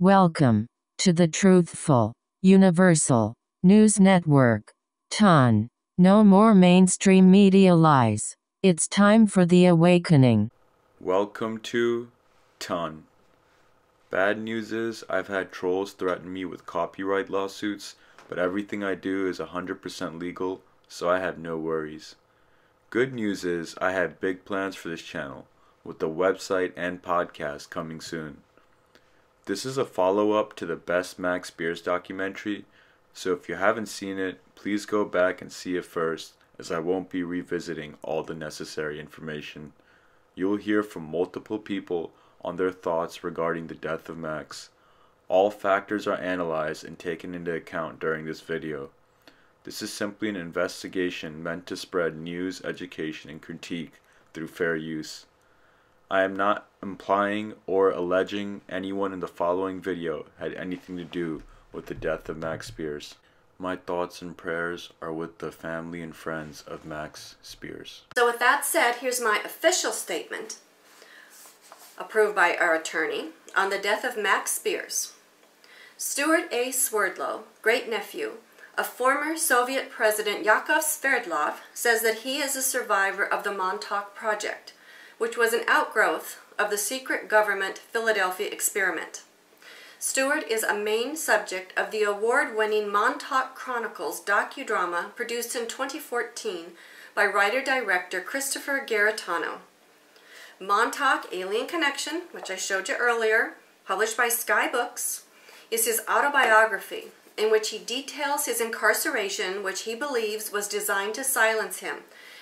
Welcome to the Truthful, Universal News Network. TUNN. No more mainstream media lies. It's time for the awakening. Welcome to TUNN. Bad news is I've had trolls threaten me with copyright lawsuits, but everything I do is 100% legal, so I have no worries. Good news is I have big plans for this channel, with the website and podcast coming soon. This is a follow up to the Best Max Spiers documentary, so if you haven't seen it, please go back and see it first, as I won't be revisiting all the necessary information. You will hear from multiple people on their thoughts regarding the death of Max. All factors are analyzed and taken into account during this video. This is simply an investigation meant to spread news, education, and critique through fair use. I am not implying or alleging anyone in the following video had anything to do with the death of Max Spiers. My thoughts and prayers are with the family and friends of Max Spiers. So with that said, here's my official statement, approved by our attorney, on the death of Max Spiers. Stewart A. Swerdlow, great-nephew of former Soviet President Yakov Sverdlov, says that he is a survivor of the Montauk Project, which was an outgrowth of the secret government Philadelphia experiment. Stewart is a main subject of the award-winning Montauk Chronicles docudrama produced in 2014 by writer-director Christopher Garetano. Montauk Alien Connection, which I showed you earlier, published by Sky Books, is his autobiography in which he details his incarceration, which he believes was designed to silence him,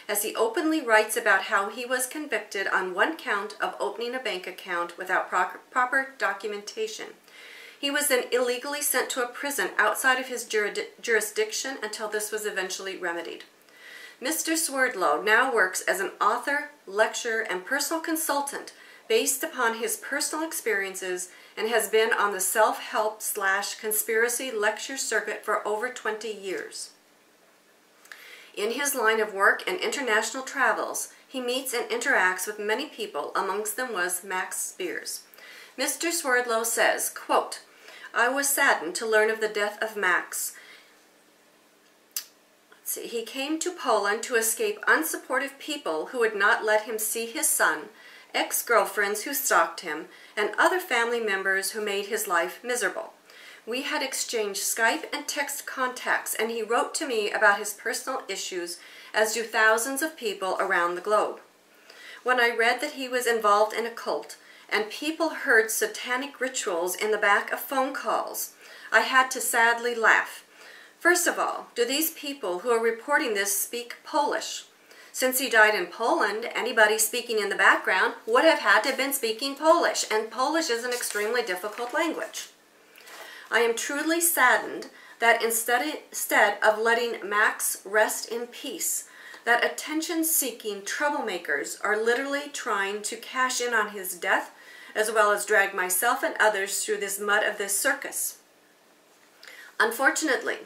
as he openly writes about how he was convicted on one count of opening a bank account without pro proper documentation. He was then illegally sent to a prison outside of his jurisdiction until this was eventually remedied. Mr. Swerdlow now works as an author, lecturer, and personal consultant based upon his personal experiences and has been on the self-help slash conspiracy lecture circuit for over 20 years. In his line of work and international travels, he meets and interacts with many people, amongst them was Max Spiers. Mr. Swerdlow says, quote, I was saddened to learn of the death of Max. See, he came to Poland to escape unsupportive people who would not let him see his son, ex-girlfriends who stalked him, and other family members who made his life miserable. We had exchanged Skype and text contacts, and he wrote to me about his personal issues, as do thousands of people around the globe. When I read that he was involved in a cult, and people heard satanic rituals in the back of phone calls, I had to sadly laugh. First of all, do these people who are reporting this speak Polish? Since he died in Poland, anybody speaking in the background would have had to have been speaking Polish, and Polish is an extremely difficult language. I am truly saddened that instead, of letting Max rest in peace, that attention-seeking troublemakers are literally trying to cash in on his death as well as drag myself and others through this mud of this circus. Unfortunately,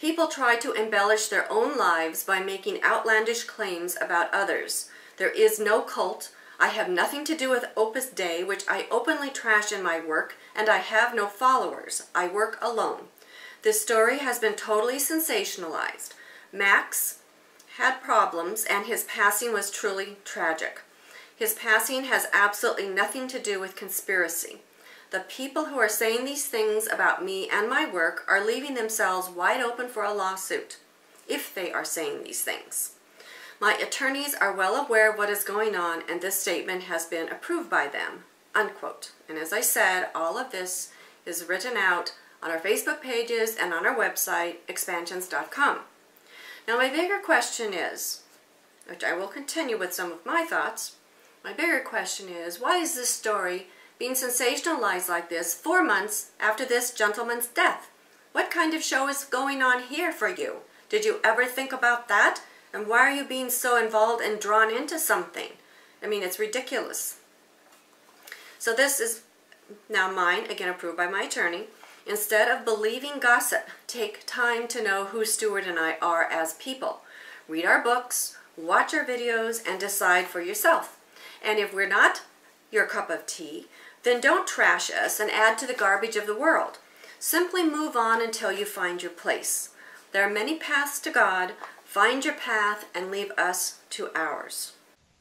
people try to embellish their own lives by making outlandish claims about others. There is no cult, I have nothing to do with Opus Dei, which I openly trash in my work, and I have no followers. I work alone. This story has been totally sensationalized. Max had problems, and his passing was truly tragic. His passing has absolutely nothing to do with conspiracy. The people who are saying these things about me and my work are leaving themselves wide open for a lawsuit, if they are saying these things. My attorneys are well aware of what is going on and this statement has been approved by them, unquote. And as I said, all of this is written out on our Facebook pages and on our website, expansions.com. Now my bigger question is, which I will continue with some of my thoughts, my bigger question is, why is this story being sensationalized like this four months after this gentleman's death? What kind of show is going on here for you? Did you ever think about that? And why are you being so involved and drawn into something? I mean, it's ridiculous. So this is now mine, again approved by my attorney. Instead of believing gossip, take time to know who Stewart and I are as people. Read our books, watch our videos, and decide for yourself. And if we're not your cup of tea, then don't trash us and add to the garbage of the world. Simply move on until you find your place. There are many paths to God. Find your path and leave us to ours.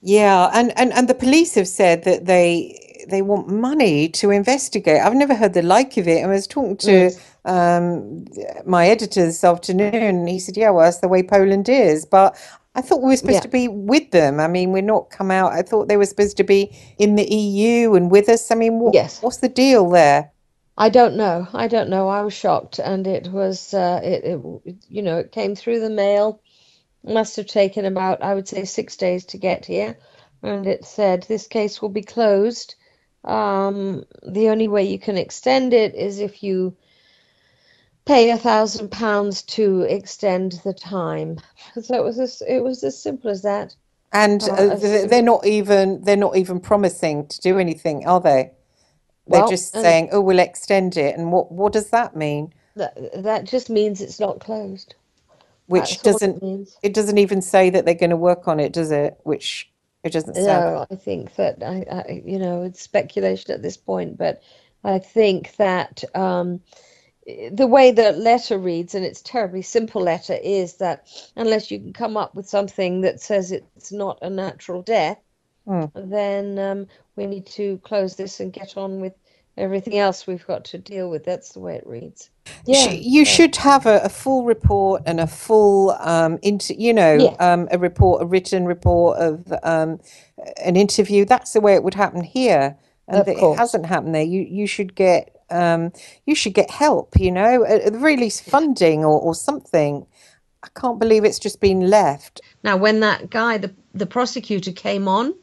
Yeah, and, and, and the police have said that they they want money to investigate. I've never heard the like of it. I was talking to um, my editor this afternoon, and he said, "Yeah, well, that's the way Poland is." But I thought we were supposed Yeah. to be with them. I mean, we're not come out. I thought they were supposed to be in the EU and with us. I mean, what, Yes. what's the deal there? I don't know. I don't know. I was shocked, and it was uh, it, it you know it came through the mail. Must have taken about I would say six days to get here, and it said this case will be closed. Um, the only way you can extend it is if you pay a thousand pounds to extend the time. So it was as it was as simple as that. And Uh, uh, they're not even they're not even promising to do anything, are they? They're Well, just saying, "Oh, we'll extend it." And what what does that mean? That that just means it's not closed. Which That's doesn't means. it doesn't even say that they're going to work on it, does it? Which it doesn't. No, I think that I, I, you know, it's speculation at this point, but I think that um, the way the letter reads, and it's a terribly simple letter, is that unless you can come up with something that says it's not a natural death, Hmm. then um, we need to close this and get on with everything else we've got to deal with. That's the way it reads. Yeah, you yeah. should have a, a full report and a full um inter, you know Yeah. um a report a written report of um an interview that's the way it would happen here and it hasn't happened there you you should get um you should get help you know at at the very least funding or, or something I can't believe it's just been left Now, when that guy, the, the prosecutor, came on,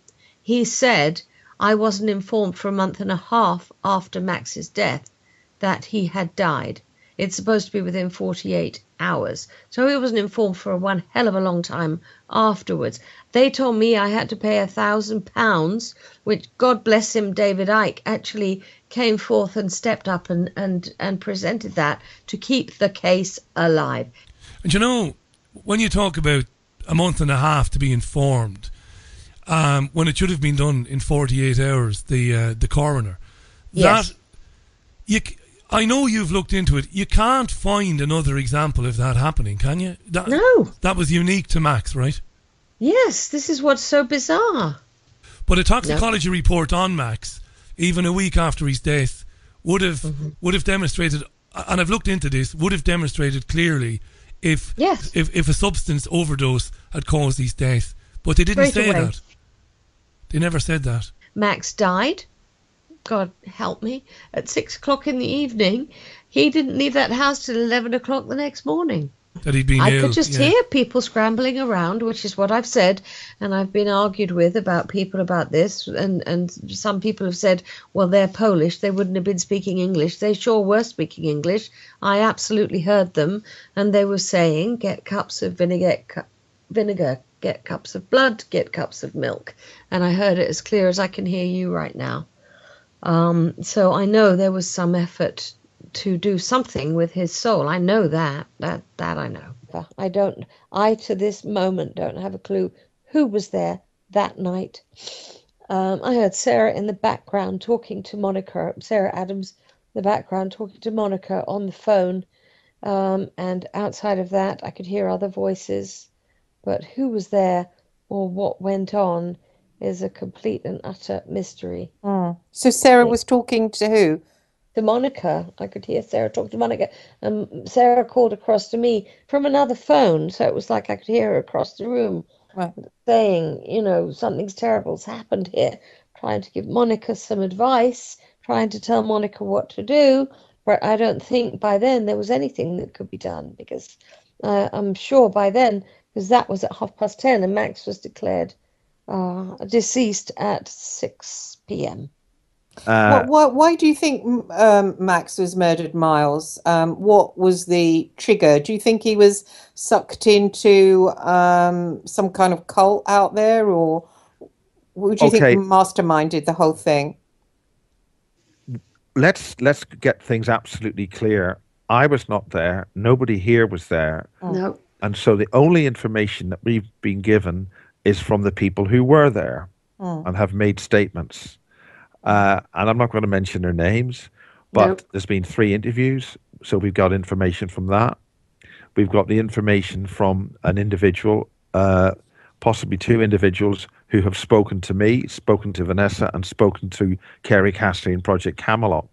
he said, I wasn't informed for a month and a half after Max's death that he had died. It's supposed to be within 48 hours. So he wasn't informed for one hell of a long time afterwards. They told me I had to pay a thousand pounds, which God bless him, David Icke actually came forth and stepped up and, and, and presented that to keep the case alive. And you know, when you talk about a month and a half to be informed, um, when it should have been done in 48 hours, the uh, the coroner, Yes. that you, I know you've looked into it. You can't find another example of that happening, can you? That, No. that was unique to Max, right? Yes, this is what's so bizarre. But a toxicology report on Max, even a week after his death, would have Mm-hmm. would have demonstrated, and I've looked into this, would have demonstrated clearly if Yes. if if a substance overdose had caused his death. But they didn't Straight say away. that. They never said that. Max died. God help me. At six o'clock in the evening, he didn't leave that house till eleven o'clock the next morning. That he'd been I ill. could just yeah. hear people scrambling around, which is what I've said, and I've been argued with about people about this, and and some people have said, well, they're Polish, they wouldn't have been speaking English. They sure were speaking English. I absolutely heard them, and they were saying, get cups of vinegar, cu- vinegar, get cups of blood, get cups of milk, and I heard it as clear as I can hear you right now. Um, so I know there was some effort to do something with his soul. I know that. That that I know. I don't I to this moment don't have a clue who was there that night. Um, I heard Sarah in the background talking to Monica, Sarah Adams, in the background talking to Monica on the phone. Um, and outside of that, I could hear other voices. But who was there or what went on is a complete and utter mystery. Hmm. so Sarah was talking to who to Monica. I could hear Sarah talk to Monica. And Sarah called across to me from another phone. So it was like I could hear her across the room Right. saying, you know, something's terrible's happened here, trying to give Monica some advice, trying to tell Monica what to do. But I don't think by then there was anything that could be done because uh, I'm sure by then, because that was at half past 10 and Max was declared uh, deceased at 6 p.m. Uh, Why, why, why do you think um, Max was murdered, Miles? Um, what was the trigger? Do you think he was sucked into um, some kind of cult out there, or would you Okay. think masterminded the whole thing? let's let's get things absolutely clear. I was not there. Nobody here was there, No. And so the only information that we've been given is from the people who were there Hmm. and have made statements. uh, and I'm not going to mention their names, but Nope. there's been three interviews, so we've got information from that. We've got the information from an individual, uh, possibly two individuals who have spoken to me, spoken to Vanessa, and spoken to Kerry Cassidy in Project Camelot.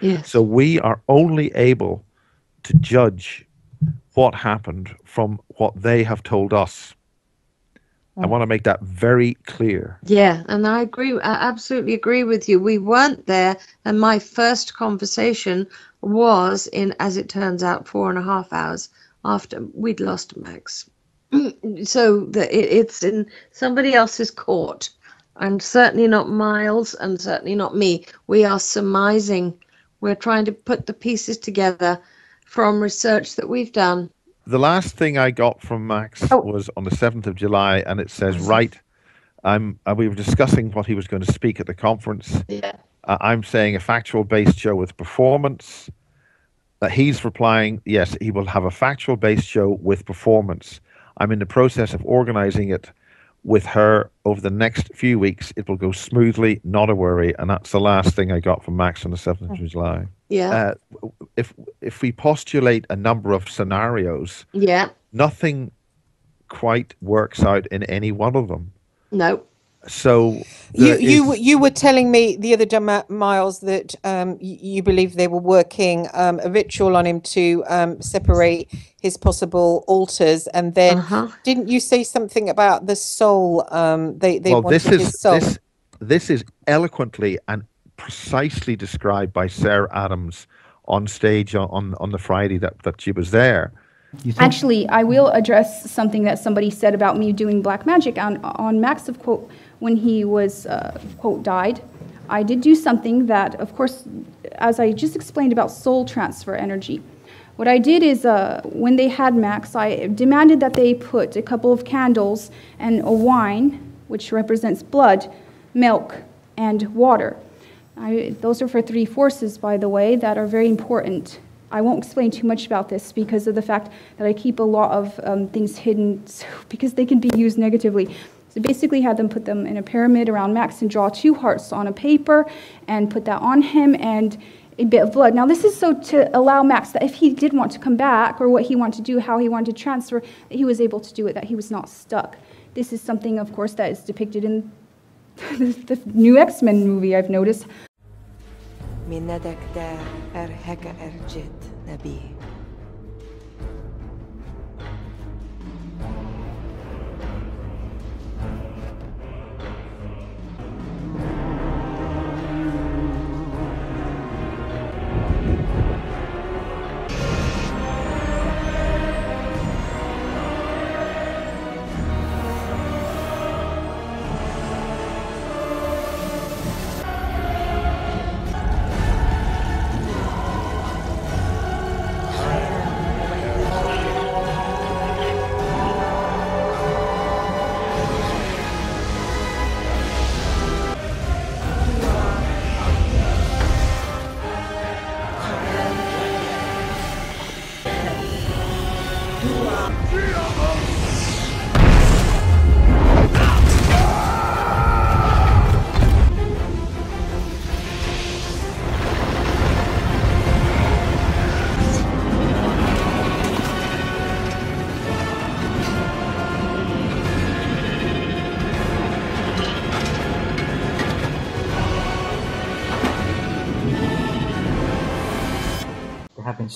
Yes. So we are only able to judge what happened from what they have told us. I mm. want to make that very clear. Yeah, and I agree. I absolutely agree with you. We weren't there, and my first conversation was in, as it turns out, four and a half hours after we'd lost Max. So that it, it's in somebody else's court, and certainly not Miles, and certainly not me. We are surmising. We're trying to put the pieces together from research that we've done. The last thing I got from Max Oh. was on the 7th of July, and it says, Right, I'm, uh, we were discussing what he was going to speak at the conference. Yeah. Uh, I'm saying a factual based show with performance. That he's replying, yes, he will have a factual based show with performance. I'm in the process of organizing it with her over the next few weeks. It will go smoothly, not a worry. And that's the last thing I got from Max on the 7th of July. Yeah. Uh, if if we postulate a number of scenarios, yeah. nothing quite works out in any one of them. No. So You you is- you were telling me the other day, Miles, that um, you believe they were working um, a ritual on him to um, separate his possible alters, and then Uh-huh. didn't you say something about the soul? Um, they they well, wanted this his soul. this this is eloquently and precisely described by Sarah Adams on stage on on, on the Friday that, that she was there. Actually, I will address something that somebody said about me doing black magic on on Max of quote when he was uh, quote died. I did do something that, of course, as I just explained about soul transfer energy. What I did is, uh, when they had Max, I demanded that they put a couple of candles and a wine, which represents blood, milk, and water. I, those are for three forces, by the way, that are very important. I won't explain too much about this because of the fact that I keep a lot of um, things hidden so, because they can be used negatively. So basically, had them put them in a pyramid around Max and draw two hearts on a paper and put that on him and a bit of blood. Now, this is so to allow Max that if he did want to come back or what he wanted to do, how he wanted to transfer, that he was able to do it, that he was not stuck. This is something, of course, that is depicted in the new X Men movie, I've noticed. من ندك دا أرهك أرجد نبيه.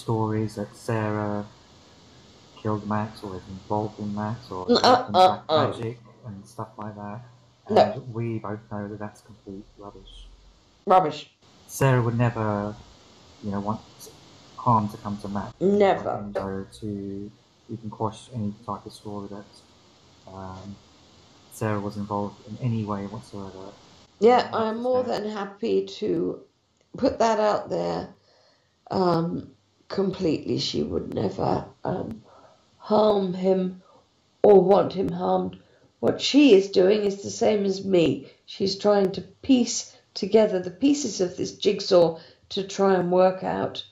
Stories that Sarah killed Max or is involved in Max or uh, uh, uh. magic and stuff like that. And No. we both know that that's complete rubbish. Rubbish. Sarah would never, you know, want harm to come to Max. Never. So to even quash any type of story that um, Sarah was involved in any way whatsoever. Yeah, I'm more than happy to put that out there um, completely. She would never um, harm him or want him harmed. What she is doing is the same as me. She's trying to piece together the pieces of this jigsaw to try and work out.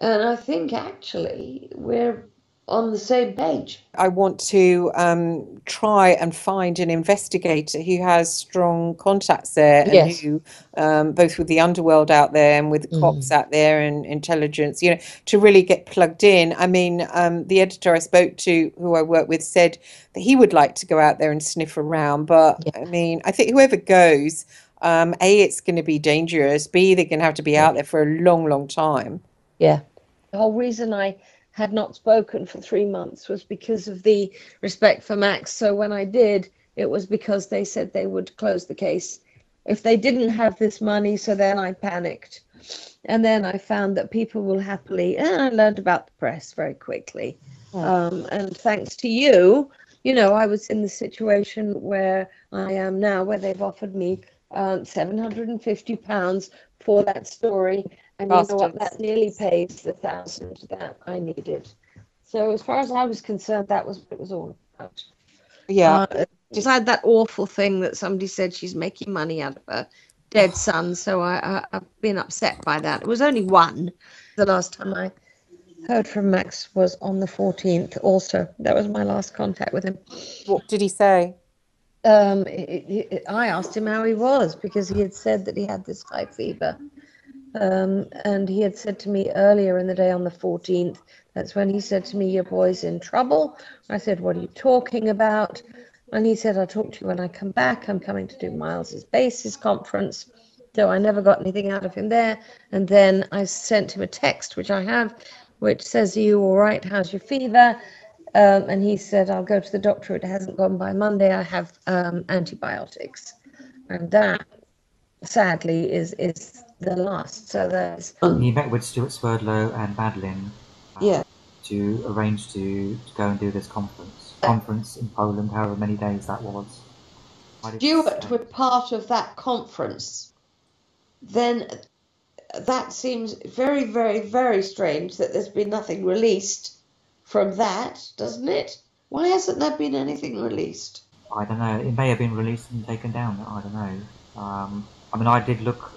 And I think actually we're on the same page. I want to um, try and find an investigator who has strong contacts there, and Yes. who, um, both with the underworld out there and with the cops out there and intelligence, you know, to really get plugged in. I mean, um, the editor I spoke to, who I work with, said that he would like to go out there and sniff around, but I mean, I think whoever goes, um, a, it's going to be dangerous. B, they're going to have to be out there for a long, long time. Yeah. The whole reason I had not spoken for three months was because of the respect for Max. So when I did, it was because they said they would close the case if they didn't have this money. So then I panicked. And then I found that people will happily, and I learned about the press very quickly. Um, and thanks to you, you know, I was in the situation where I am now, where they've offered me uh, 750 pounds for that story. And you know what? That nearly pays the thousand that I needed. So as far as I was concerned, that was what it was all about. Yeah. Uh, had that awful thing that somebody said she's making money out of her dead son, so I, I I've been upset by that. It was only one. The last time I heard from Max was on the 14th. Also, that was my last contact with him. What did he say? Um, it, it, it- I asked him how he was because he had said that he had this high fever. Um, and he had said to me earlier in the day on the 14th, that's when he said to me, Your boy's in trouble. I said, What are you talking about? And he said, I'll talk to you when I come back. I'm coming to do Miles's basis conference. So I never got anything out of him there. And then I sent him a text, which I have, which says, Are you all right? How's your fever? Um, and he said, I'll go to the doctor. It hasn't gone by Monday. I have um, antibiotics. And that, sadly, is, is the last. So there's. He met with Stewart Swerdlow and Madeline uh, Yeah. to arrange to, to go and do this conference. Conference in Poland, however many days that was. Stewart were part of that conference, then that seems very, very, very strange that there's been nothing released from that, doesn't it? Why hasn't there been anything released? I don't know. It may have been released and taken down. I don't know. Um, I mean, I did look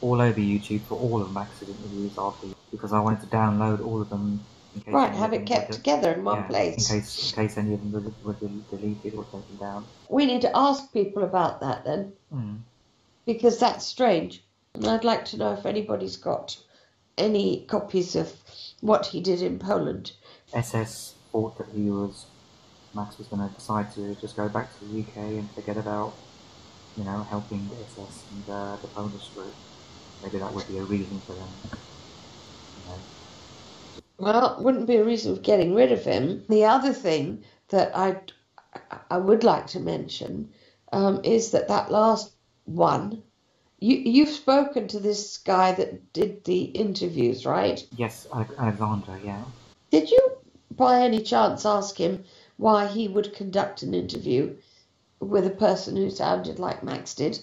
all over YouTube for all of Max's interviews after because I wanted to download all of them. In case Right, have it kept together in one yeah, place. In case, in case any of them were, were deleted or taken down. We need to ask people about that then, Hmm. because that's strange. And I'd like to know if anybody's got any copies of what he did in Poland. SS thought that he was Max was going to decide to just go back to the UK and forget about, you know, helping the SS and uh, the Polish group. Maybe that would be a reason for them. You know, Well, it wouldn't be a reason for getting rid of him. The other thing that I I would like to mention um, is that that last one, you you've spoken to this guy that did the interviews, right? yes, Ale- Alexandra, yeah. Did you, by any chance, ask him why he would conduct an interview with a person who sounded like Max did?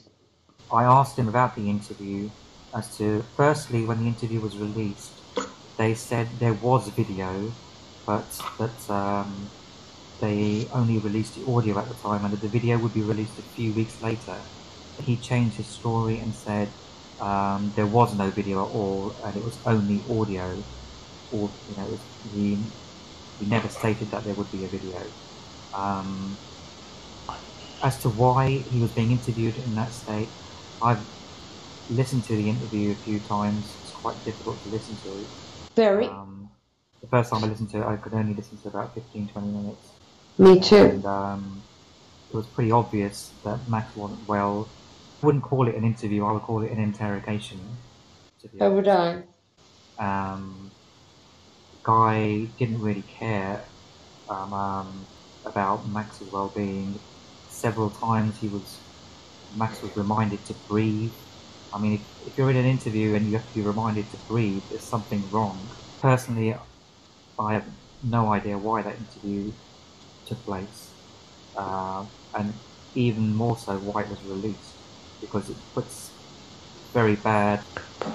I asked him about the interview as to firstly when the interview was released, they said there was video, but that um, they only released the audio at the time, and that the video would be released a few weeks later. He changed his story and said um, there was no video at all, and it was only audio. Or you know, he he never stated that there would be a video. Um, as to why he was being interviewed in that state, I've listened to the interview a few times. It's quite difficult to listen to. Very. Um, the first time I listened to it, I could only listen to about 15, 20 minutes. Me too. And um, it was pretty obvious that Max wasn't well. I wouldn't call it an interview, I would call it an interrogation. So would I. um, Guy didn't really care um, um, about Max's well-being. Several times he was, Max was reminded to breathe. I mean, if, if you're in an interview and you have to be reminded to breathe, there's something wrong. Personally, I have no idea why that interview took place, uh, and even more so why it was released, because it puts very bad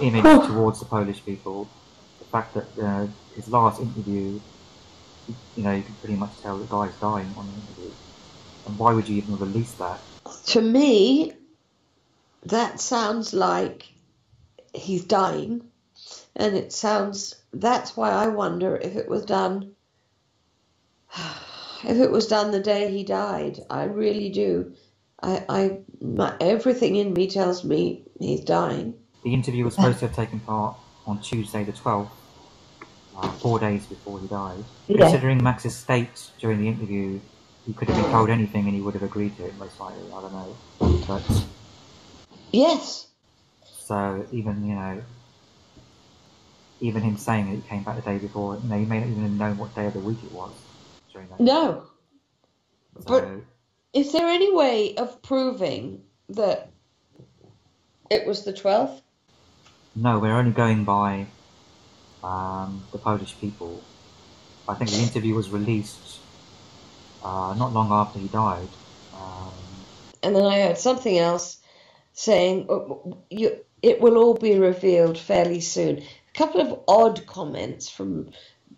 image towards the Polish people. The fact that uh, his last interview, you know, you can pretty much tell the guy's dying on the interview. And why would you even release that? To me, that sounds like he's dying. And it sounds, that's why I wonder if it was done if it was done the day he died, I really do. I, I my, everything in me tells me he's dying. The interview was supposed to have taken part on Tuesday the 12th, uh, four days before he died. Yeah. Considering Max's state during the interview, he could have been told anything and he would have agreed to it, most likely. I don't know. But Yes. so even you know, even him saying that he came back the day before, you know, he may not even have known what day of the week it was during that. No. So, But is there any way of proving that it was the 12th? No, we're only going by um, the Polish people. I think the interview was released uh, not long after he died. Um, And then I heard something else saying "Oh, it will all be revealed fairly soon. A couple of odd comments from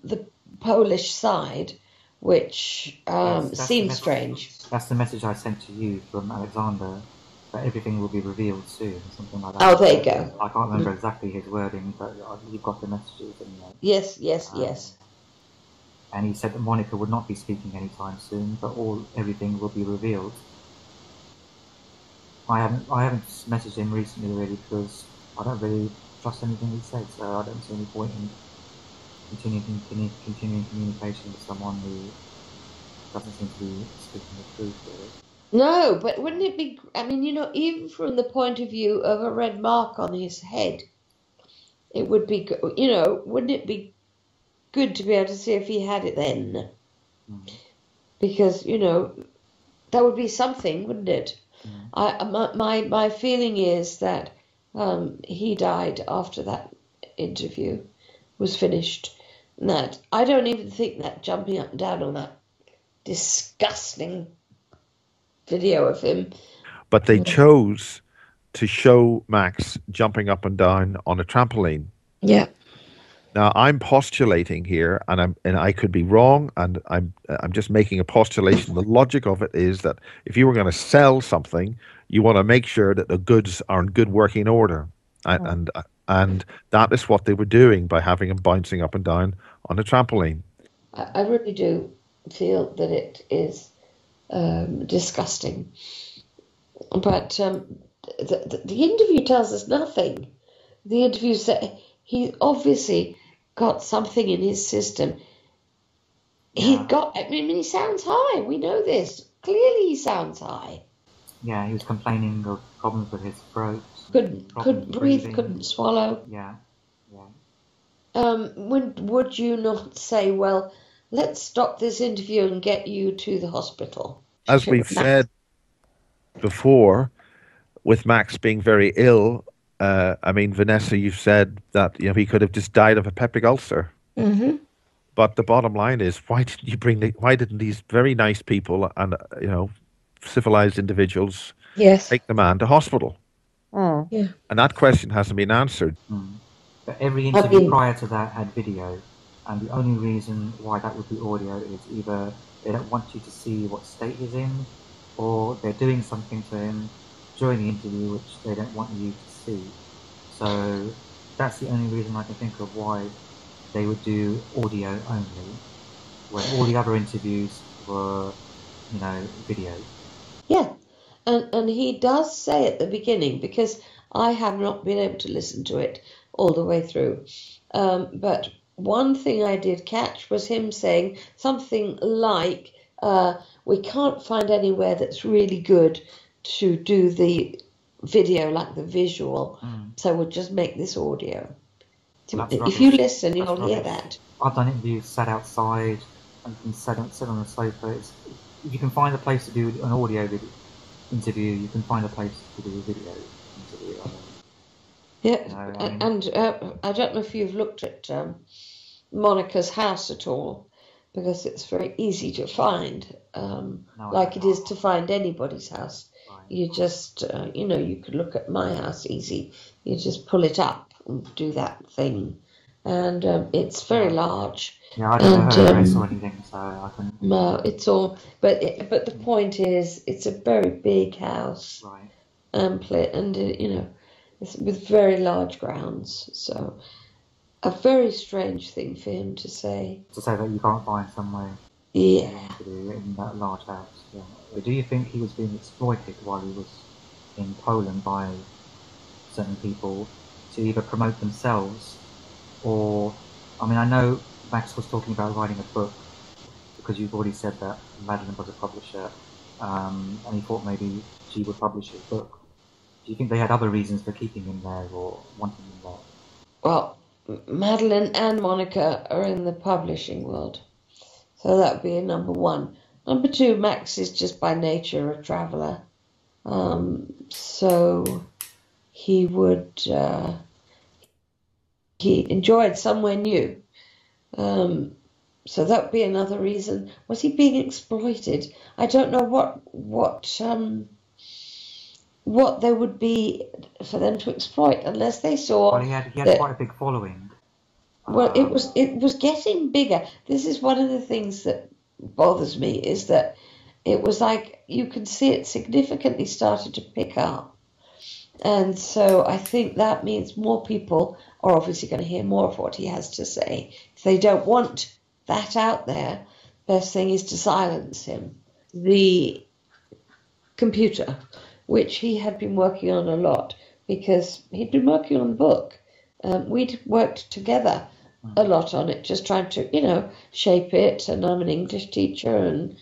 the Polish side, which um, That's- that's the seem message- strange. that's the message I sent to you from Alexander that everything will be revealed soon, something like that. Oh, there you go. I can't remember exactly his wording, but uh, you've got the messages. Yes, yes, yes. And he said that Monica would not be speaking anytime soon, but all everything will be revealed. I haven't I haven't messaged him recently really because I don't really trust anything he said, so I don't see any point in continuing continu- continuing communication with someone who doesn't seem to be speaking the truth. Really. No, but wouldn't it be? I mean, you know, even from the point of view of a red mark on his head, it would be, you know, wouldn't it be good to be able to see if he had it then? Mm. Because you know, that would be something, wouldn't it? Mm. I uh, my my, my feeling is that um, he died after that interview was finished. And that I don't even think that jumping up and down on that disgusting video of him But they chose to show Max jumping up and down on a trampoline. Yeah. Now I'm postulating here, and I'm and I could be wrong, and I'm I'm just making a postulation. The logic of it is that if you were going to sell something, you want to make sure that the goods are in good working order, and and, and that is what they were doing by having him bouncing up and down on a trampoline. I, I really do feel that it is um, disgusting. But um, the, the, the interview tells us nothing. The interview said he obviously got something in his system. He got, I mean, he sounds high. We know this. Clearly, he sounds high. Yeah, he was complaining of problems with his throat. Couldn't, couldn't breathe, breathing. couldn't swallow. Yeah, yeah. Um, would, would you not say, well, let's stop this interview and get you to the hospital? As we've Max. said before, with Max being very ill, uh, I mean, Vanessa, you've said that you know he could have just died of a peptic ulcer. Mm-hmm. But the bottom line is, why didn't you bring the? Why didn't these very nice people and uh, you know, civilized individuals Yes. take the man to hospital? Yeah. And that question hasn't been answered. But every interview mean- prior to that had video, and the only reason why that would be audio is either they don't want you to see what state he's in, or they're doing something to him during the interview which they don't want you to So that's the only reason I can think of why they would do audio only, when all the other interviews were, you know, video. Yeah, and and he does say at the beginning because I have not been able to listen to it all the way through, um, but one thing I did catch was him saying something like, uh, "We can't find anywhere that's really good to do the video like the visual, so we'll just make this audio." That's if rubbish. you listen, That's you'll hear that. I've done interviews sat outside and can sit on, sit on a sofa. It's, if you can find a place to do an audio vid- interview, you can find a place to do a video interview. Yeah, I mean- and uh, I don't know if you've looked at um, Monica's house at all, because it's very easy to find, um, No, like it is to find anybody's house. You just, uh, you know, you could look at my house easy. You just pull it up and do that thing, and um, it's very large. yeah, I don't know And, address um, or anything, so I can. No, it's all, but it, but the point is, it's a very big house, Right. and pla- and uh, you know, it's with very large grounds. So, a very strange thing for him to say. To say that you can't find somewhere. Yeah. in that large house. Yeah. But do you think he was being exploited while he was in Poland by certain people to either promote themselves or, I mean, I know Max was talking about writing a book because you've already said that Madeleine was a publisher, um, and he thought maybe she would publish his book. Do you think they had other reasons for keeping him there or wanting him there? Well, Madeline and Monica are in the publishing world. So that would be a number one. Number two, Max is just by nature a traveller. Um, so he would, uh, he enjoyed somewhere new. Um, so that would be another reason. Was he being exploited? I don't know what, what, um, what there would be for them to exploit unless they saw. Well, he had, he had that- quite a big following. Well, it was it was getting bigger. This is one of the things that bothers me is that it was like you can see it significantly started to pick up, and so I think that means more people are obviously going to hear more of what he has to say. If they don't want that out there, best thing is to silence him. The computer, which he had been working on a lot because he'd been working on the book. Um, we'd worked together a lot on it, just trying to, you know, shape it. And I'm an English teacher, and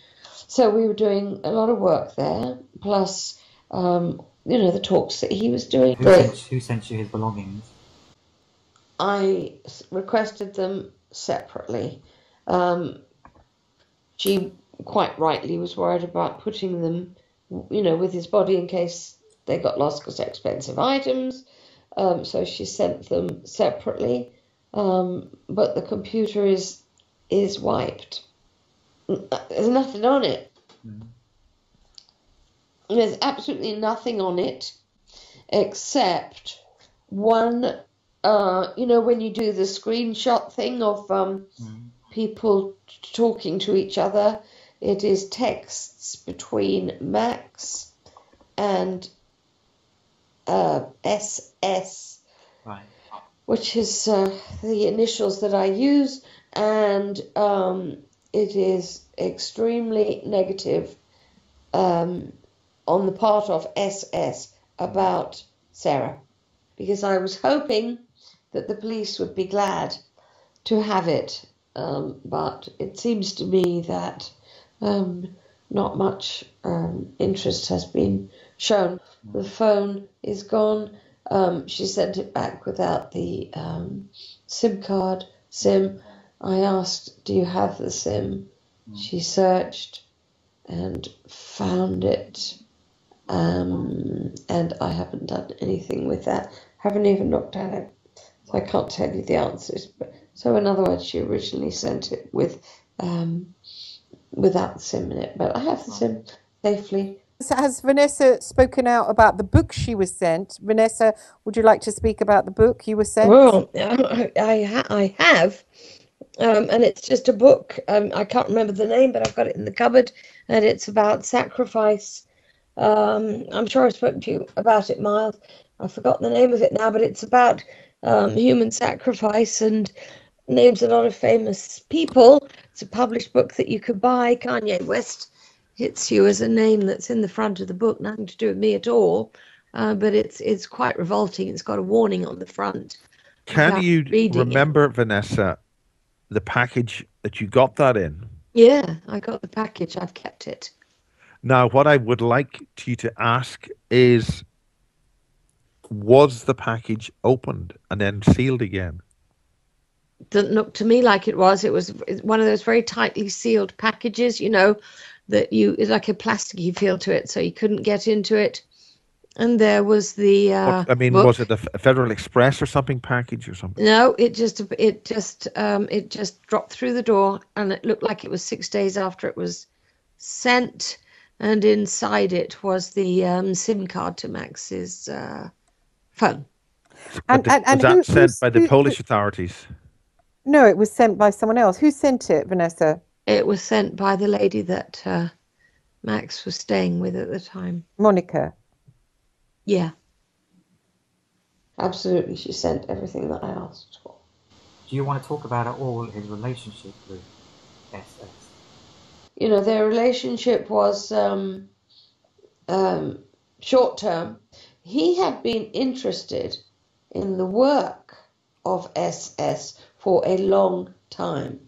so we were doing a lot of work there. Plus, um, you know, the talks that he was doing. Who sent, who sent you his belongings? I requested them separately. Um, she quite rightly was worried about putting them, you know, with his body in case they got lost because they're expensive items. Um, so she sent them separately. Um, but the computer is is wiped. There's nothing on it. There's absolutely nothing on it except one. Uh, you know when you do the screenshot thing of um, people t- talking to each other, it is texts between Max and uh, SS Right. Which is uh, the initials that I use, and um, it is extremely negative um, on the part of SS about Sarah, because I was hoping that the police would be glad to have it, um, but it seems to me that um, not much um, interest has been shown. The phone is gone. Um, she sent it back without the um, SIM card. SIM. I asked, "Do you have the SIM?" She searched and found it, um, and I haven't done anything with that. Haven't even looked at it, so I can't tell you the answers. But so, in other words, she originally sent it with um, without the SIM in it, but I have the SIM safely. Has Vanessa spoken out about the book she was sent? Vanessa, would you like to speak about the book you were sent? Well, I, I, ha- I have, um, and it's just a book. Um, I can't remember the name, but I've got it in the cupboard, and it's about sacrifice. Um, I'm sure I've spoken to you about it, Miles. I've forgotten the name of it now, but it's about um, human sacrifice and names a lot of famous people. It's a published book that you could buy. Kanye West hits you as a name that's in the front of the book, nothing to do with me at all. Uh, but it's it's quite revolting. It's got a warning on the front. Can you reading it. remember, Vanessa, the package that you got that in? Yeah, I got the package. I've kept it. Now, what I would like you to ask is was the package opened and then sealed again? Doesn't look to me like it was. It was one of those very tightly sealed packages, you know, that you it's like a plasticky feel to it, so you couldn't get into it. And there was the uh, What- I mean, book. was it a F- a Federal Express or something package or something? No, it just it just um it just dropped through the door and it looked like it was six days after it was sent and inside it was the um, SIM card to Max's uh, phone. And, the- and, and was who, that sent by the who- Polish who- authorities? No, it was sent by someone else. Who sent it, Vanessa? It was sent by the lady that uh, Max was staying with at the time. Monica. Yeah. Absolutely, she sent everything that I asked for. Do you want to talk about at all his relationship with SS? you know, their relationship was um, um, short term. He had been interested in the work of SS for a long time,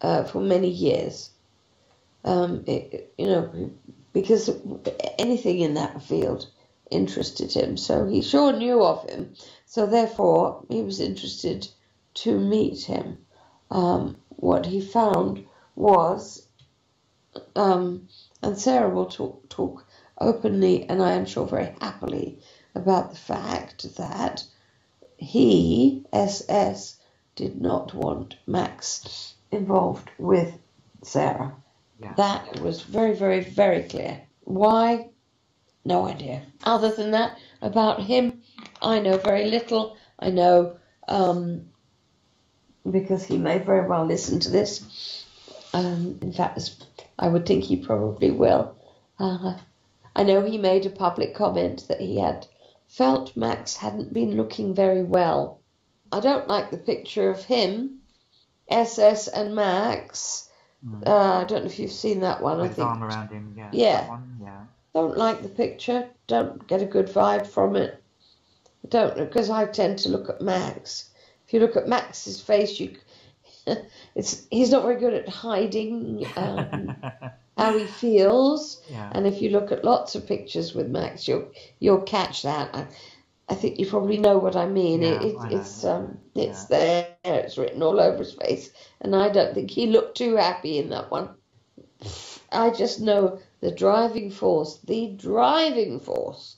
uh, for many years. Um, it, you know, because anything in that field interested him. So he sure knew of him. So therefore, he was interested to meet him. Um, what he found was, um, and Sarah will talk, talk openly and I am sure very happily about the fact that he, SS, did not want Max involved with Sarah. Yeah. That was very, very, very clear. Why? No idea. Other than that, about him, I know very little. I know um, because he may very well listen to this. Um, in fact, I would think he probably will. Uh, I know he made a public comment that he had felt Max hadn't been looking very well. I don't like the picture of him, SS and Max. Mm. Uh, I don't know if you've seen that one. I With his think. arm around him, yeah. Yeah. That one, yeah. Don't like the picture. Don't get a good vibe from it. I Don't know, because I tend to look at Max. If you look at Max's face, you it's he's not very good at hiding um, how he feels. Yeah. And if you look at lots of pictures with Max, you'll you'll catch that. I, I think you probably know what I mean. Yeah, it, it, I it's um, it's there. It's written all over his face, and I don't think he looked too happy in that one. I just know the driving force. The driving force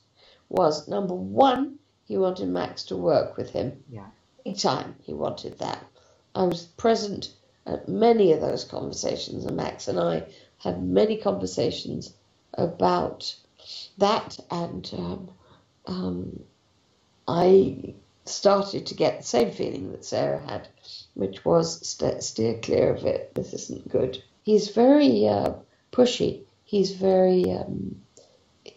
was number one. He wanted Max to work with him. Yeah. Anytime he wanted that. I was present at many of those conversations, and Max and I had many conversations about that, and um, um, I started to get the same feeling that Sarah had, which was st- steer clear of it. This isn't good. He's very uh, pushy. He's very, um,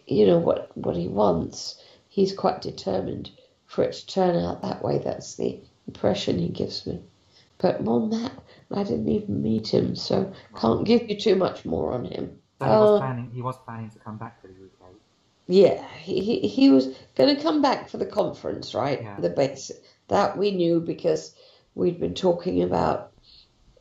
you know, what what he wants. He's quite determined for it to turn out that way. That's the impression he gives me. But more than that, I didn't even meet him, so can't give you too much more on him. So he was Uh, planning. He was planning to come back to the UK. Yeah, he, he, he was going to come back for the conference, right? Yeah. The base that we knew because we'd been talking about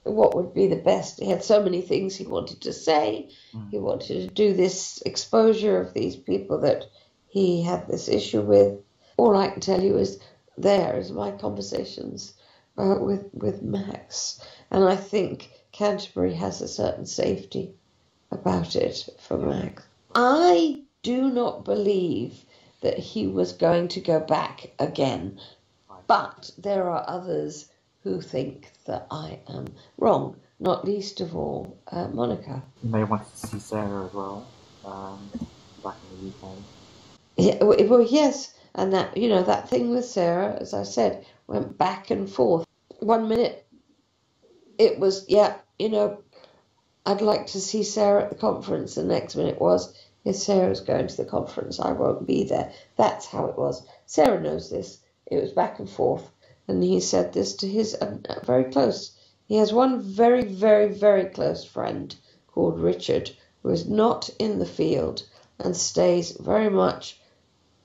what would be the best. He had so many things he wanted to say. He wanted to do this exposure of these people that he had this issue with. All I can tell you is there is my conversations uh, with with Max, and I think Canterbury has a certain safety about it for Max. I do not believe that he was going to go back again, but there are others who think that I am wrong, not least of all uh, Monica. You may wanted to see Sarah as well. Um, back in the UK. Yeah, well, yes, and that you know that thing with Sarah, as I said, went back and forth. One minute, it was yeah, you know, I'd like to see Sarah at the conference. The next minute was, if Sarah's going to the conference, I won't be there. That's how it was. Sarah knows this. It was back and forth, and he said this to his uh, very close. He has one very, very, very close friend called Richard, who is not in the field and stays very much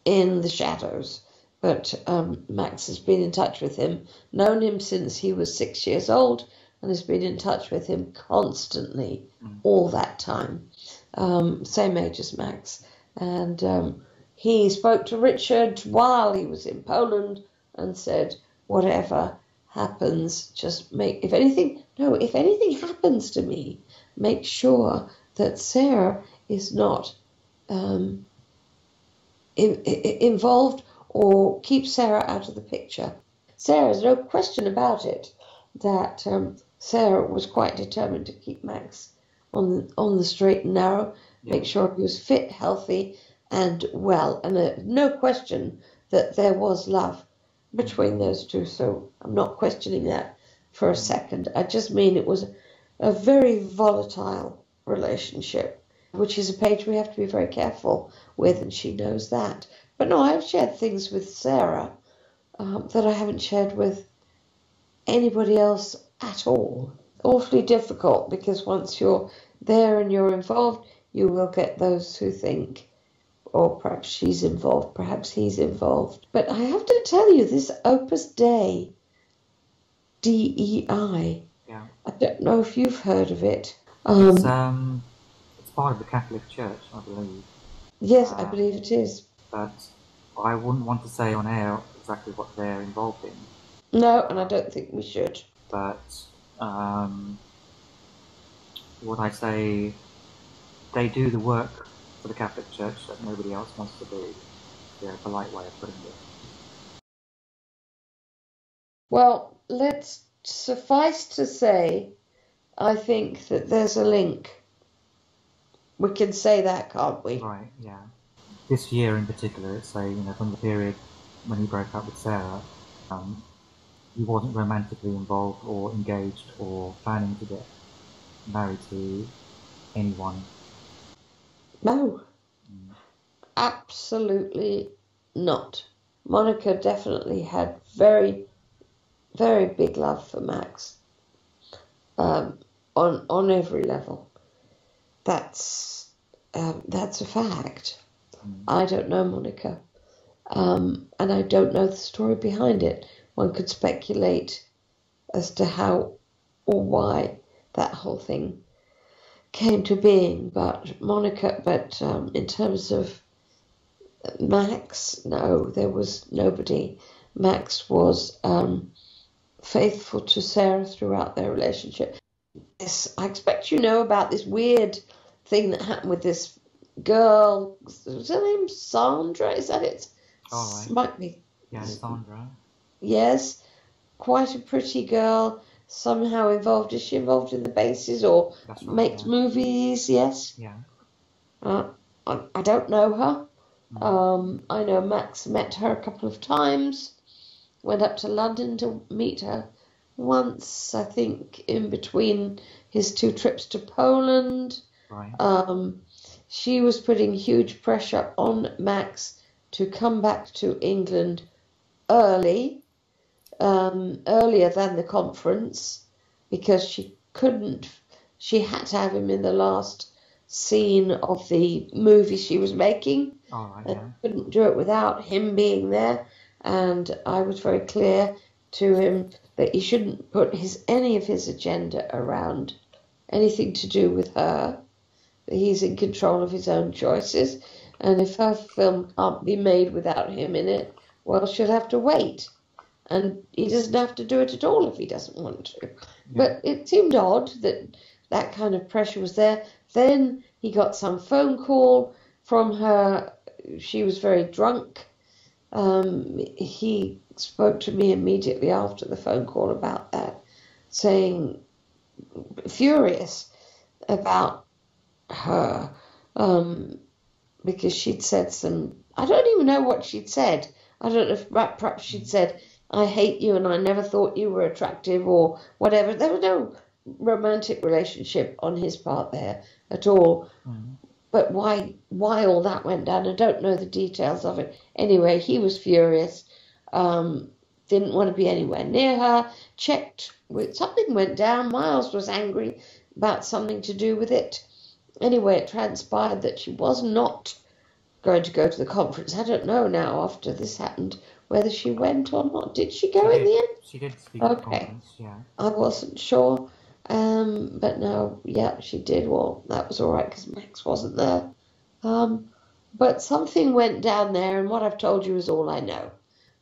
in the shadows. But um, Max has been in touch with him, known him since he was six years old, and has been in touch with him constantly all that time. Um, same age as Max. And um, he spoke to Richard while he was in Poland and said, whatever happens, just make, if anything, no, if anything happens to me, make sure that Sarah is not um, in, i- involved or keep Sarah out of the picture. Sarah's no question about it that um, Sarah was quite determined to keep Max on on the straight and narrow, make sure he was fit, healthy, and well, and uh, no question that there was love between those two. So I'm not questioning that for a second. I just mean it was a very volatile relationship, which is a page we have to be very careful with, and she knows that. But no, I've shared things with Sarah um, that I haven't shared with anybody else at all. Awfully difficult because once you're there and you're involved, you will get those who think, or perhaps she's involved, perhaps he's involved. But I have to tell you, this Opus Dei, DEI, Yeah. I don't know if you've heard of it. Um, It's um, it's part of the Catholic Church, I believe. yes, I believe it is. But I wouldn't want to say on air exactly what they're involved in. No, and I don't think we should. But um, what I say, they do the work for the Catholic Church that nobody else wants to do. Yeah, a polite way of putting it. Well, let's suffice to say, I think that there's a link. We can say that, can't we? Right, yeah. This year in particular, it's a, you know, from the period when he broke up with Sarah, um, he wasn't romantically involved or engaged or planning to get married to anyone. No. Absolutely not. Monica definitely had very, very big love for Max. Um, on on every level. That's um, that's a fact. I don't know Monica, um, and I don't know the story behind it. One could speculate as to how or why that whole thing came to being, but Monica, but um, in terms of Max, no, there was nobody. Max was um, faithful to Sarah throughout their relationship. Yes, I expect you know about this weird thing that happened with this girl. Is her name Sandra? Is that it? All right. Might be. Yeah, Sandra. Yes, quite a pretty girl. Somehow involved. Is she involved in the bases or right, makes yeah. movies? Yes. Yeah. Uh, I, I don't know her. Um, I know Max met her a couple of times. Went up to London to meet her once, I think, in between his two trips to Poland. Right. Um, she was putting huge pressure on Max to come back to England early, um, earlier than the conference, because she couldn't, she had to have him in the last scene of the movie she was making and yeah. couldn't do it without him being there. And I was very clear to him that he shouldn't put his any of his agenda around anything to do with her. That he's in control of his own choices, and if her film can't be made without him in it, well, she'll have to wait. And he doesn't have to do it at all if he doesn't want to. But it seemed odd that that kind of pressure was there. Then he got some phone call from her. She was very drunk. Um, he spoke to me immediately after the phone call about that, saying, furious about her um, because she'd said some. I don't even know what she'd said. I don't know if perhaps she'd said, I hate you and I never thought you were attractive or whatever. There was no romantic relationship on his part there at all. But why why all that went down, I don't know the details of it. Anyway, he was furious. Um, didn't want to be anywhere near her. Checked with something went down. Miles was angry about something to do with it. Anyway, it transpired that she was not going to go to the conference. I don't know now after this happened whether she went or not. Did she go She in did- the end? She did speak Okay. yeah. I wasn't sure. Um, but no, yeah, she did. Well, that was all right because Max wasn't there. Um, but something went down there, and what I've told you is all I know.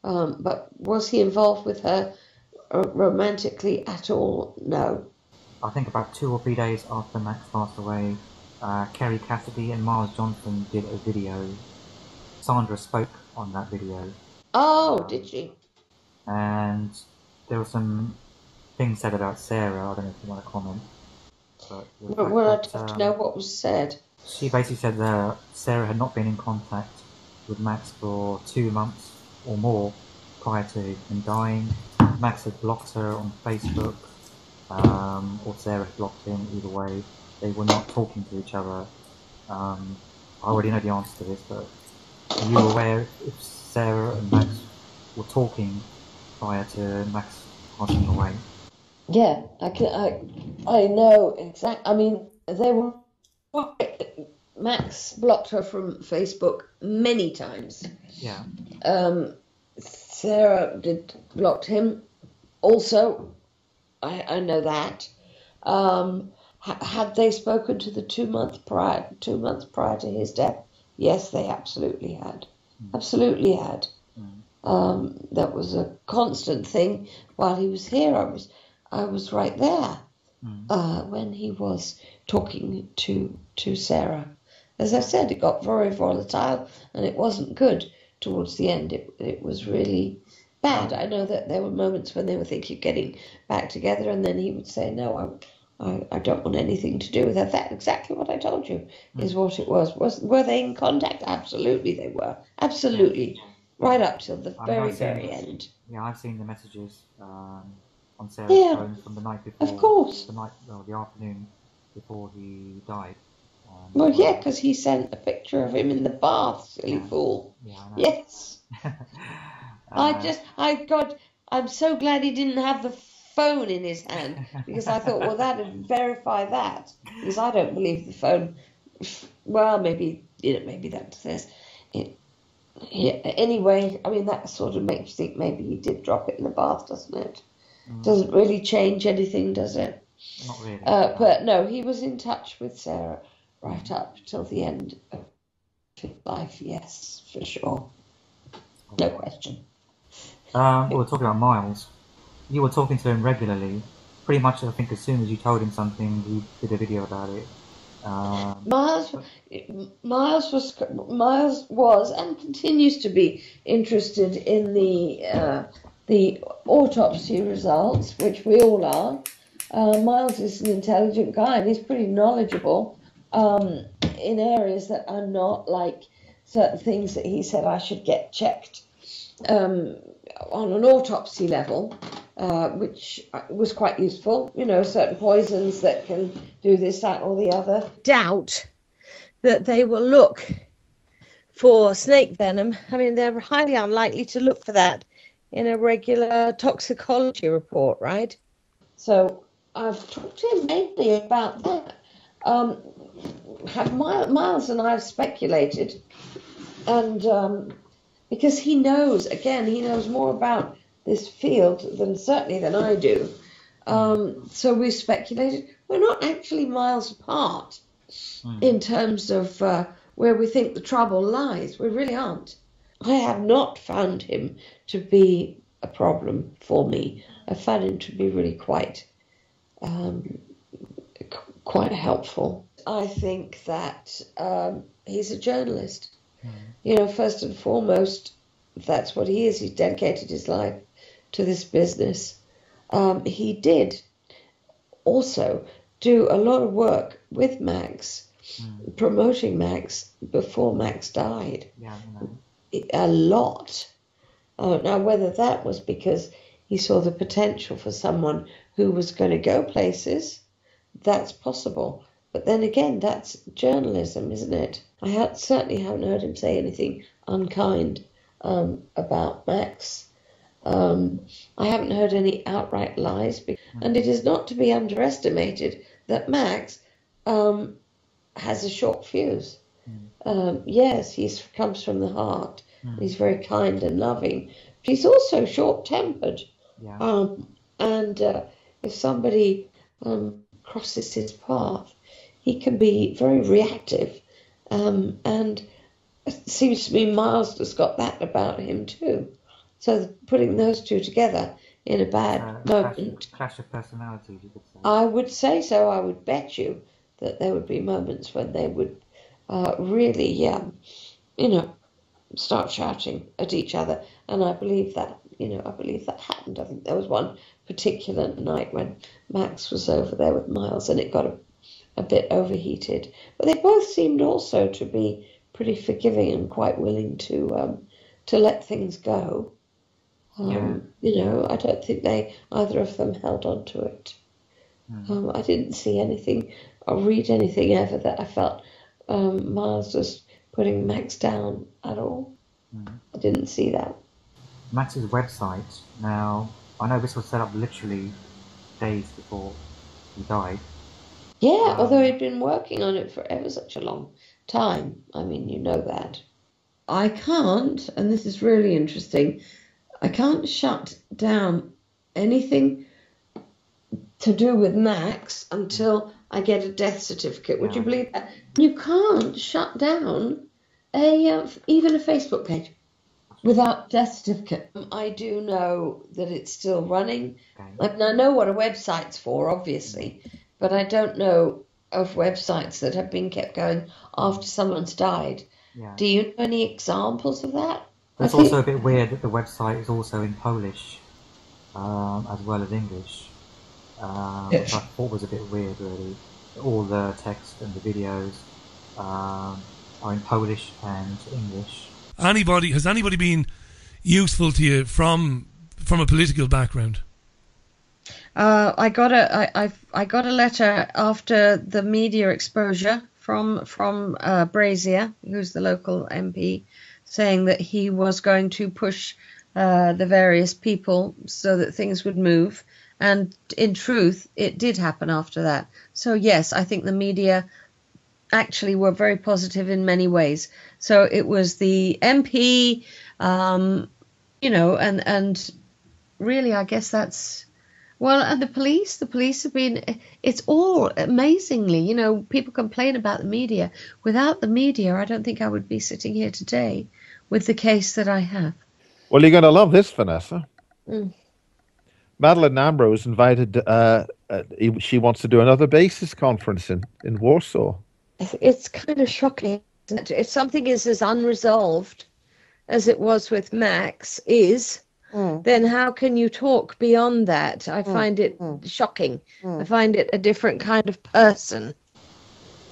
Um, but was he involved with her uh, romantically at all? No. I think about two or three days after Max passed away, uh, Kerry Cassidy and Miles Johnston did a video. Sandra spoke on that video, Oh, did she? and there were some things said about Sarah. I don't know if you want to comment. But Well, well, I'd have to um, know what was said. She basically said that Sarah had not been in contact with Max for two months or more prior to him dying. Max had blocked her on Facebook, um, or Sarah had blocked him. Either way, they were not talking to each other. Um, I already know the answer to this, but are you aware if Sarah and Max were talking prior to Max passing away? Yeah, I can. I, I know exactly. I mean, they were. Max blocked her from Facebook many times. Yeah. Um, Sarah did blocked him. Also, I, I know that. Um, ha- had they spoken to the two months prior, two months prior to his death? Yes, they absolutely had. Absolutely had. Um, that was a constant thing while he was here. I was, I was right there uh, when he was talking to to Sarah. As I said, it got very volatile and it wasn't good towards the end. It it was really bad. I know that there were moments when they were thinking of getting back together, and then he would say, "No, I, I, don't want anything to do with her." That exactly what I told you is what it was. Was were they in contact? Absolutely, they were. Absolutely, right up till the I mean, very I've seen very this- end. Yeah, I've seen the messages um, on Sarah's Yeah, phone from the night before. Of course. The night, well, the afternoon before he died. Um, Well, yeah, because he sent a picture of him in the bath, silly fool. Yeah, I know. Yes. I Uh, just, I God, I'm so glad he didn't have the phone in his hand because I thought, well, that'd verify that because I don't believe the phone. Well, maybe you know, maybe that says it. Yeah, anyway, I mean that sort of makes you think maybe he did drop it in the bath, doesn't it? Doesn't really change anything, does it? Not really. Uh, but no, he was in touch with Sarah right up till the end of his life. Yes, for sure, no question. Um, we were talking about Miles. You were talking to him regularly. Pretty much, I think, as soon as you told him something, he did a video about it. Um, Miles, Miles was Miles was and continues to be interested in the uh, the autopsy results, which we all are. Uh, Miles is an intelligent guy and he's pretty knowledgeable um, in areas that are not like certain things that he said I should get checked um, on an autopsy level, uh, which was quite useful. You know, certain poisons that can do this, that, or the other. Doubt that they will look for snake venom. I mean, they're highly unlikely to look for that in a regular toxicology report, right? So I've talked to him mainly about that. Um, have Miles, Miles and I have speculated, and um, because he knows, again, he knows more about this field than certainly than I do. Um, so we speculated we're not actually miles apart in terms of uh, where we think the trouble lies. We really aren't. I have not found him to be a problem for me. I found him to be really quite, um, qu- quite helpful. I think that um, he's a journalist. You know, first and foremost, that's what he is. He's dedicated his life to this business. Um, he did also do a lot of work with Max, promoting Max before Max died. yeah. A lot. Uh, now, whether that was because he saw the potential for someone who was going to go places, that's possible. But then again, that's journalism, isn't it? I ha- certainly haven't heard him say anything unkind um, about Max. Um, I haven't heard any outright lies, and it is not to be underestimated that Max um, has a short fuse. Um, yes, he comes from the heart. He's very kind and loving, but he's also short-tempered. Yeah. Um, and uh, if somebody um, crosses his path, he can be very reactive. Um, and it seems to me Miles has got that about him too. So putting those two together in a bad Uh, clash, moment, clash of personalities, you could say. I would say so. I would bet you that there would be moments when they would uh, really, um, you know, start shouting at each other. And I believe that, you know, I believe that happened. I think there was one particular night when Max was over there with Miles and it got a, a bit overheated. But they both seemed also to be pretty forgiving and quite willing to um, to let things go. Um, You know, I don't think they either of them held on to it. Um, I didn't see anything or read anything ever that I felt um, Miles was putting Max down at all. I didn't see that. Max's website. Now, I know this was set up literally days before he died. Yeah, although he'd been working on it for ever such a long time. I mean, you know that. I can't, and this is really interesting, I can't shut down anything to do with Max until I get a death certificate. Would you believe that? You can't shut down a uh, even a Facebook page without death certificate. I do know that it's still running. I, mean, I know what a website's for, obviously, but I don't know of websites that have been kept going after someone's died. Yeah. Do you know any examples of that? But it's think- also a bit weird that the website is also in Polish um, as well as English. Um, Yeah. which I thought was a bit weird, really. All the text and the videos um, are in Polish and English. Anybody has anybody been useful to you from from a political background? Uh, I got a I, I I got a letter after the media exposure from from uh, Brazier, who's the local MP, saying that he was going to push uh, the various people so that things would move. And in truth, it did happen after that. So yes, I think the media actually were very positive in many ways. So it was the MP, um, you know, and and really, I guess that's well, and the police, the police have been, it's all amazingly, you know, people complain about the media. Without the media, I don't think I would be sitting here today with the case that I have. Well, you're going to love this, Vanessa. Mm. Madeline Ambrose invited. Uh, uh, she wants to do another bases conference in in Warsaw. It's kind of shocking. isn't it? If something is as unresolved as it was with Max is, then how can you talk beyond that? I find it shocking. I find it a different kind of person.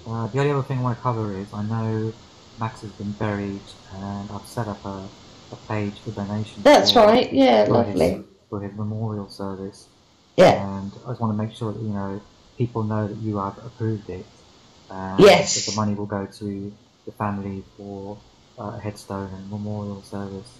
Uh, the only other thing I want to cover is I know Max has been buried, and I've set up a, a page for donations. That's for- right, yeah, for lovely. His, for his memorial service. Yeah. And I just want to make sure that you know people know that you have approved it. And Yes. That the money will go to the family for uh, a headstone and memorial service.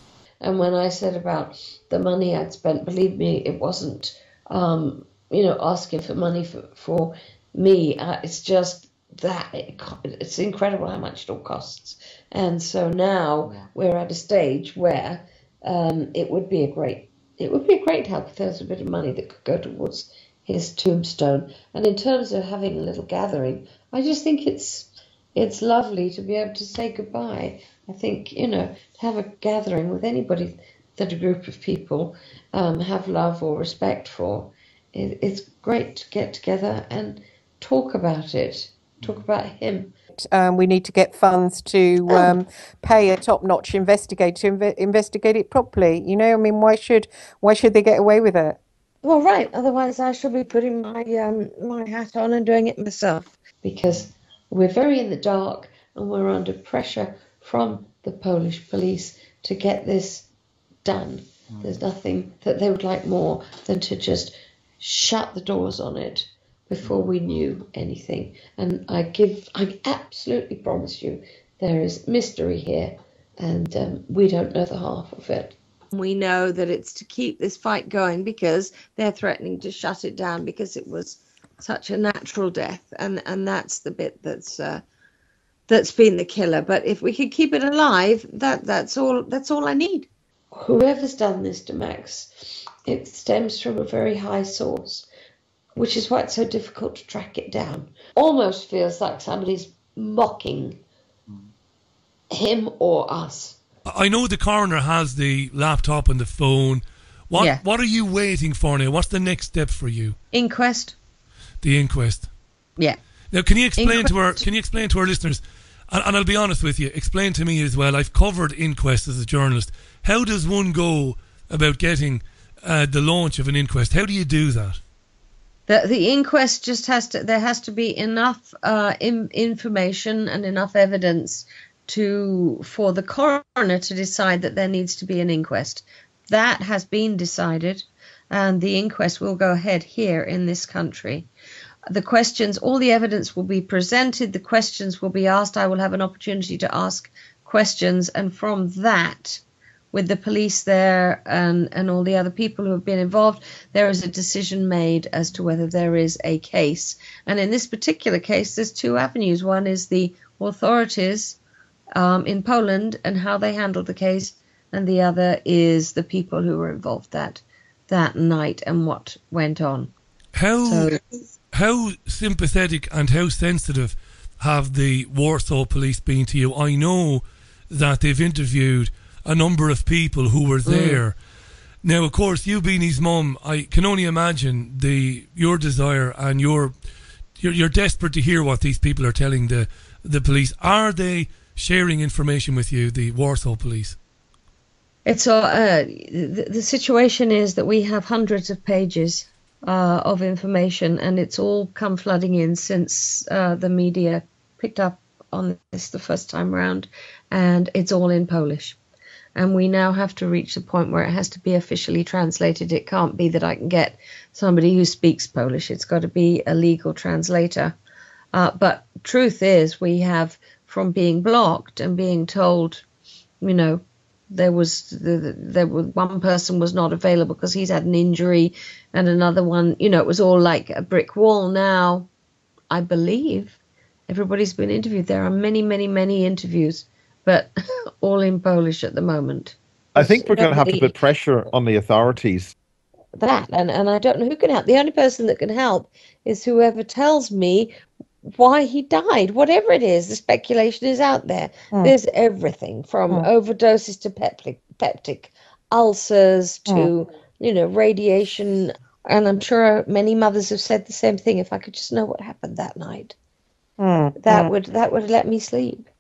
And when I said about the money I'd spent, believe me, it wasn't, um, you know, asking for money for, for me. Uh, it's just that it, it's incredible how much it all costs. And so now we're at a stage where um, it would be a great, it would be a great help if there was a bit of money that could go towards his tombstone. And in terms of having a little gathering, I just think it's it's lovely to be able to say goodbye. I think, you know, to have a gathering with anybody that a group of people um, have love or respect for, it, it's great to get together and talk about it, talk about him. Um, we need to get funds to um, pay a top-notch investigator to inve- investigate it properly. You know, I mean, why should why should they get away with it? Well, right. Otherwise, I shall be putting my um, my hat on and doing it myself because we're very in the dark and we're under pressure from the Polish police to get this done. There's nothing that they would like more than to just shut the doors on it before we knew anything. And I give, I absolutely promise you, there is mystery here, and um, we don't know the half of it. We know that it's to keep this fight going because they're threatening to shut it down because it was such a natural death, and and that's the bit that's uh, that's been the killer. But if we could keep it alive, that that's all that's all I need. Whoever's done this to Max, it stems from a very high source, which is why it's so difficult to track it down. Almost feels like somebody's mocking him or us. I know the coroner has the laptop and the phone. What Yeah. what are you waiting for now? What's the next step for you? Inquest. The inquest. Yeah. Now, can you explain to our can you explain to our listeners? And, and I'll be honest with you. Explain to me as well. I've covered inquests as a journalist. How does one go about getting uh, the launch of an inquest? How do you do that? The the inquest just has to there has to be enough uh, in, information and enough evidence to for the coroner to decide that there needs to be an inquest. That has been decided, and the inquest will go ahead here in this country. The questions, all the evidence will be presented. The questions will be asked. I will have an opportunity to ask questions, and from that, with the police there and, and all the other people who have been involved, there is a decision made as to whether there is a case. And in this particular case, there's two avenues. One is the authorities um, in Poland and how they handled the case, and the other is the people who were involved that that night and what went on. How so, how sympathetic and how sensitive have the Warsaw police been to you? I know that they've interviewed a number of people who were mm. there. Mm. Now, of course, you being his mum, I can only imagine the your desire and your you're, you're desperate to hear what these people are telling the the police. Are they sharing information with you, the Warsaw police? It's uh, the, the situation is that we have hundreds of pages uh, of information, and it's all come flooding in since uh, the media picked up on this the first time around, and it's all in Polish and we now have to reach the point where it has to be officially translated. It can't be that I can get somebody who speaks Polish. It's got to be a legal translator. Uh, but truth is, we have from being blocked and being told, you know, there was the, there was one person was not available because he's had an injury, and another one, you know, it was all like a brick wall. Now, I believe everybody's been interviewed. There are many, many, many interviews but all in Polish at the moment. I think we're going to have to put pressure on the authorities. That and and I don't know who can help. The only person that can help is whoever tells me why he died. Whatever it is, the speculation is out there. Mm. There's everything from mm. overdoses to peptic, peptic ulcers to mm. you know radiation. And I'm sure many mothers have said the same thing. If I could just know what happened that night, hmm. that hmm. would that would let me sleep.